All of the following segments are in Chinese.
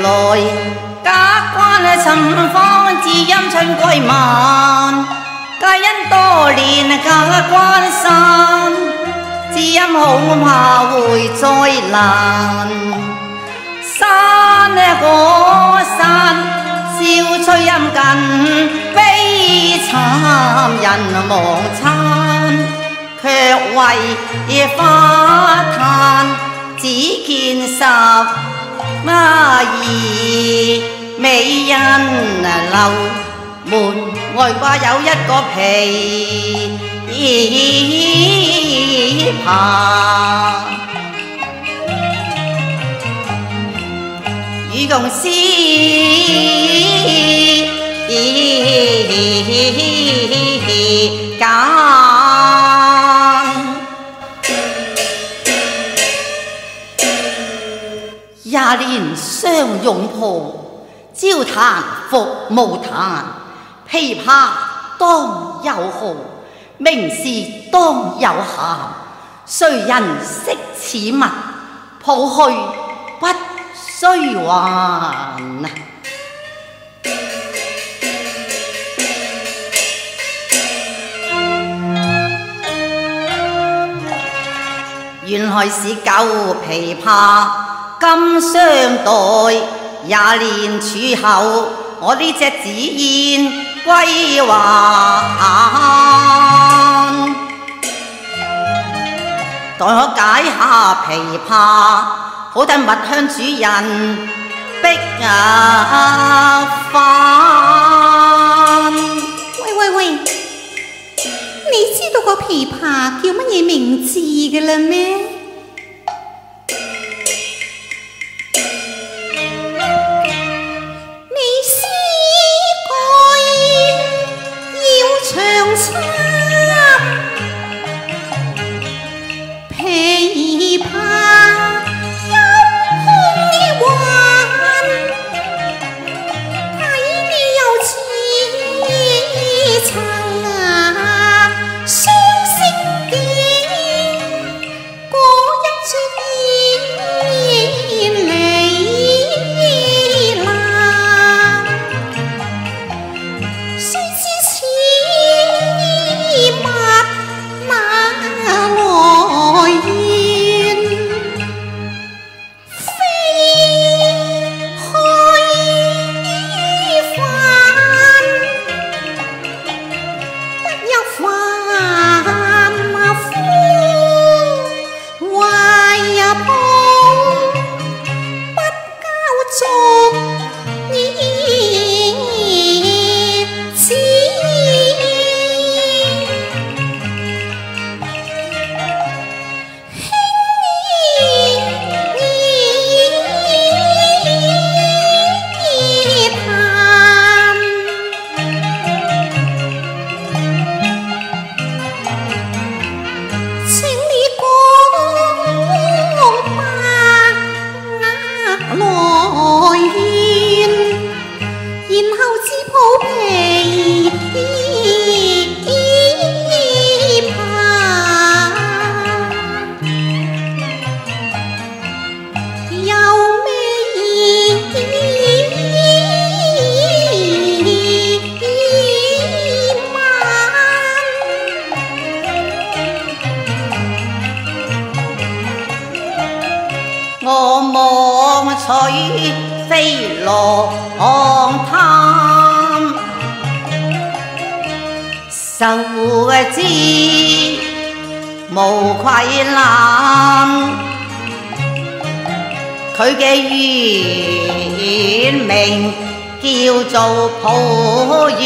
来，家关寻芳，知音春归晚。皆因多年家关山，知音恐怕会再难。山可山，笑吹音近，悲惨人忘餐，却为花叹，只见十。 孖儿美人楼门外挂有一个琵琶，与共诗间。 相擁抱，朝彈服務彈，琵琶當有號，名士當有閒。誰人識此物？抱去不須還。原來是舊琵琶。今相待廿年處後，我呢隻紫燕歸還。待我解下琵琶，好等蜜香主人逼啊翻。喂喂喂，你知道個琵琶叫乜嘢名字嘅啦咩？取飛羅灘，受之无愧難。佢嘅原名叫做抱月，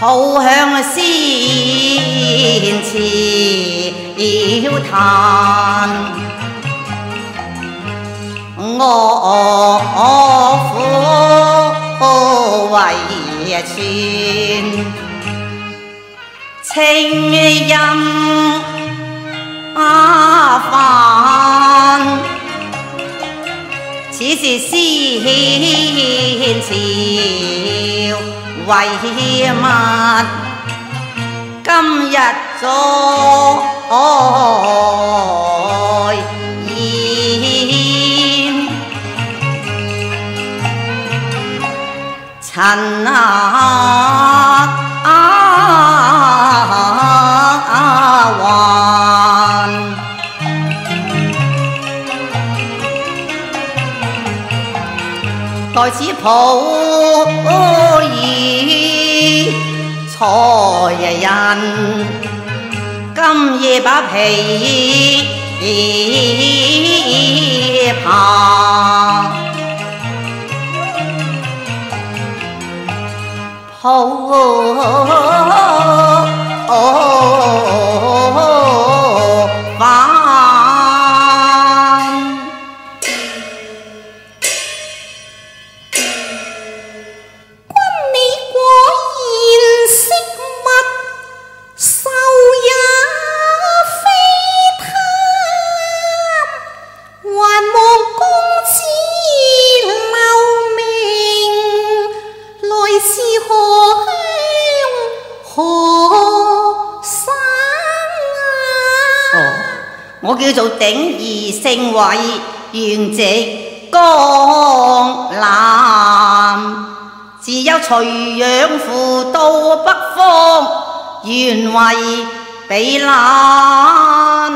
抱向仙池要彈。我苦为传情人啊烦。 是先朝为物，今日 在现，尘寰。在此抱以才人，今夜把琵琶 hầu và 正为原籍江南自有随养父到北方原为避难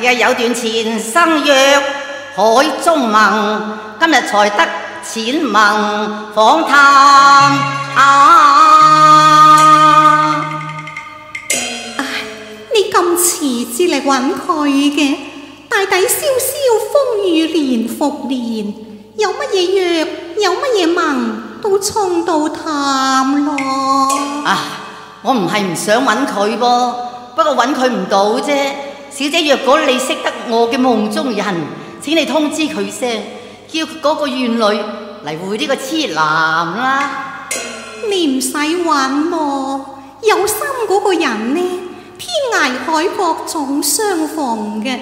系啊，有段前生約海中盟，今日才得淺盟訪探啊！你咁遲至嚟揾佢嘅，大抵蕭蕭風雨連復連，有乜嘢約，有乜嘢盟，都衝到淡咯。啊！我唔係唔想揾佢噃，不過揾佢唔到啫。小姐，若果你識得我嘅夢中人，請你通知佢聲，叫嗰個怨女嚟會呢個痴男啦。你唔使揾喎，有心嗰個人呢，天涯海角總相逢嘅。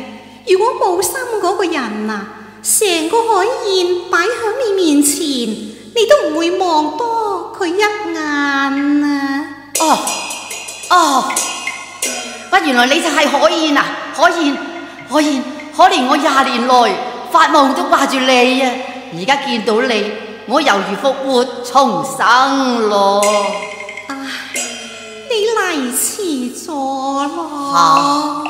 如果冇心嗰個人啊，成個海燕擺喺你面前，你都唔會望多佢一眼啊！哦哦，不原來你就係海燕啊！可现，可现，可憐我廿年来发梦都挂住你啊！而家见到你，我犹如复活重生咯。唉，你嚟迟咗咯。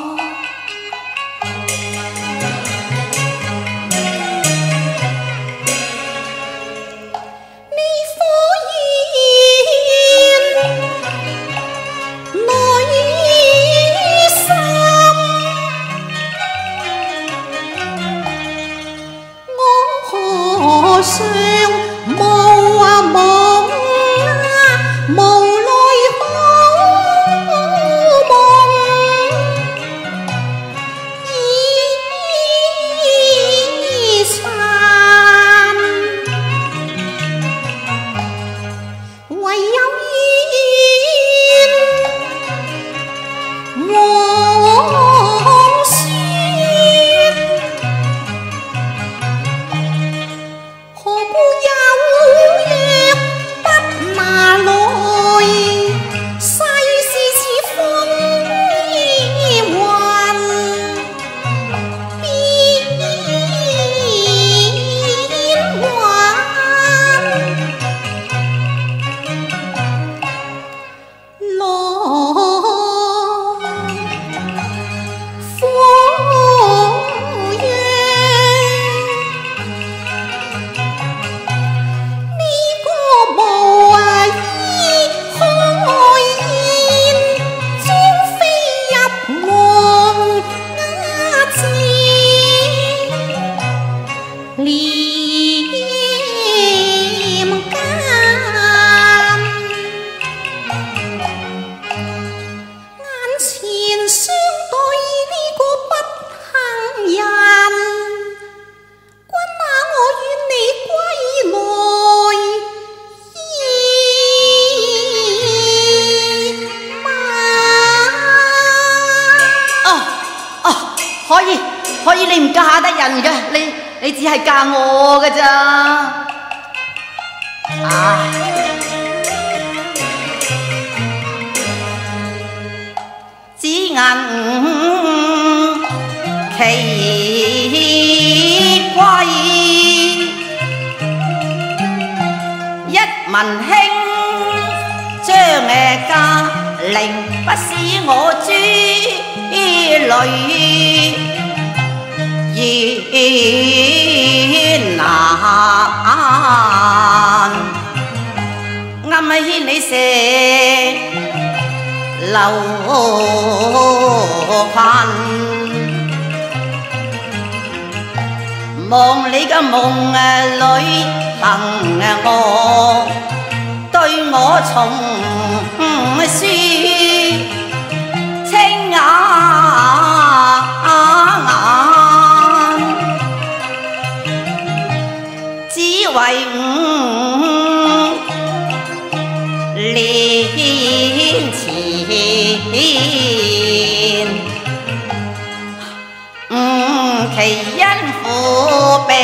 我㗎咋？唉，只因奇怪，一文兴将诶家令不使我珠泪 hi ni mong lý cái mong à, lối bằng à, ngô. Đối ngô chồng suy. À, Chỉ vì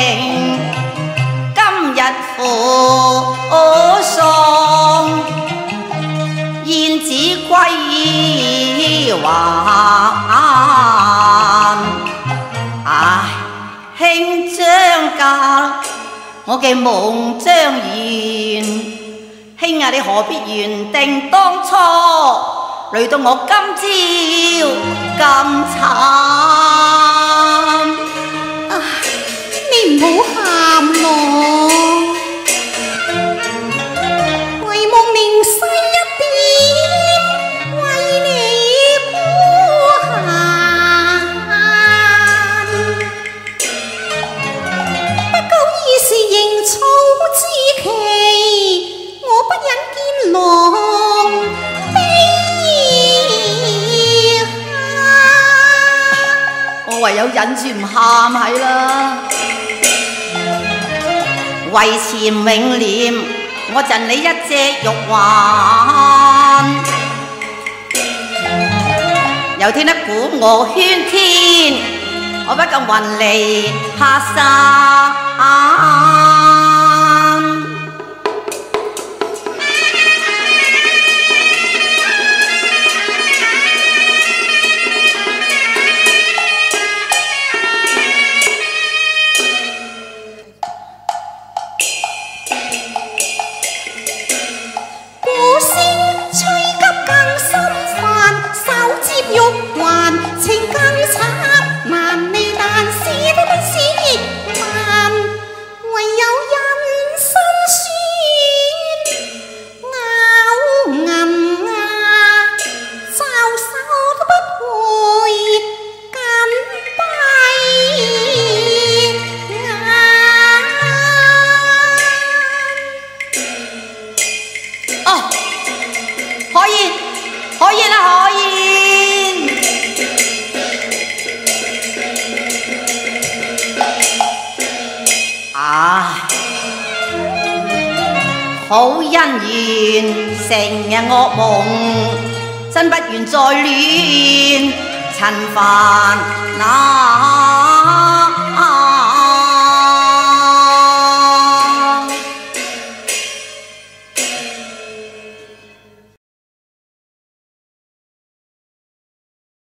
父病，今日父丧，燕子归还。唉，卿将嫁，我嘅梦将圆。卿啊，你何必原定当初，累到我今朝咁惨？ 你唔好喊咯，為夢寧細一點，為你孤閒。不夠二時仍草之期，我不忍見狼狽下。我唯有忍住唔喊系啦。为前永念，我赠你一只玉环，有天一鼓我喧天，我不禁魂离魄散。好姻缘，成日恶梦，真不愿再恋，尘烦难。